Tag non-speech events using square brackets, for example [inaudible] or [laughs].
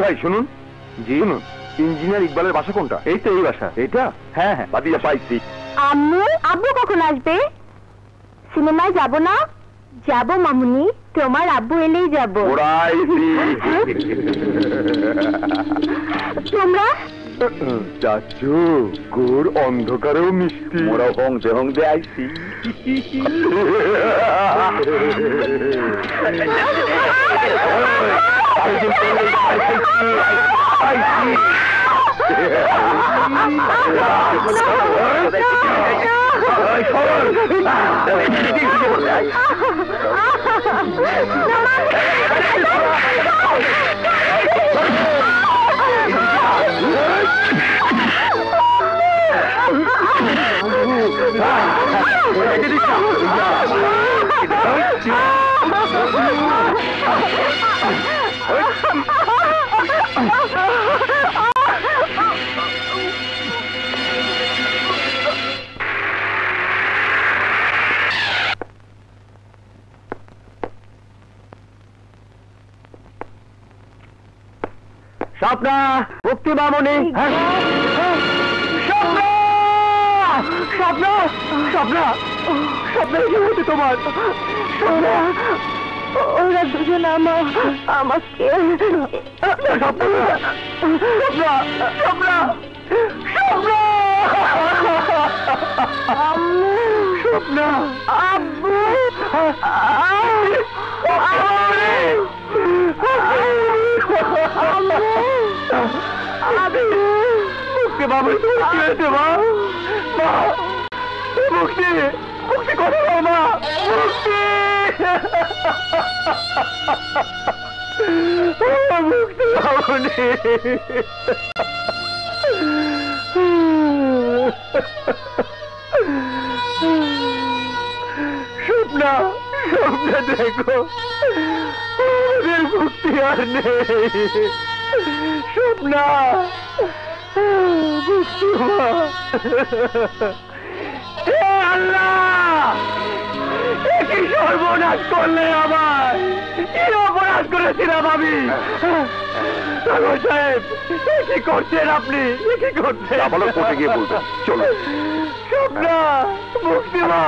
ভাই শুনুন। জি শুনুন। ইঞ্জিনিয়ার ইকবালের বাসা কোনটা? এই তো এই বাসা। এটা হ্যাঁ হ্যাঁ। বাদিয়া পাইছি আম্মু আব্বু কখন আসবে? সিনেমায় যাব না? যাব মামুনি তোমার আব্বু এলেই যাব। তোমরা? চাচু গোর অন্ধকারেও মিষ্টি। মোরা হংসে হংসে আইছি। [laughs] I've been doing it. I can see. I, I see. Yeah. Swapna মুক্তি মামনি। স্বপ্ন! স্বপ্ন! স্বপ্ন! স্বপ্ন কি হয়েছে তোমার? স্বপ্ন! দুজন আমা আমাকে স্বপ্ন আব্বু মুক্তি বাবু তুমি কি হয়েছে মা? মুক্তি মুক্তি কথা মা? মুক্তি। স্বপ্না স্বপ্ন দেখো আমাদের মুক্তি আর নেই। স্বপ্না মুক্তি আল্লাহ! সর্বনাশ করলে আমার কি অপরাধ করেছিলাম আমি সাগর সাহেব কি করছেন আপনি কি করছেন আমারও কোর্টে গিয়ে বলবেন। চলো। স্বপ্না মুক্তি মুক্তি মা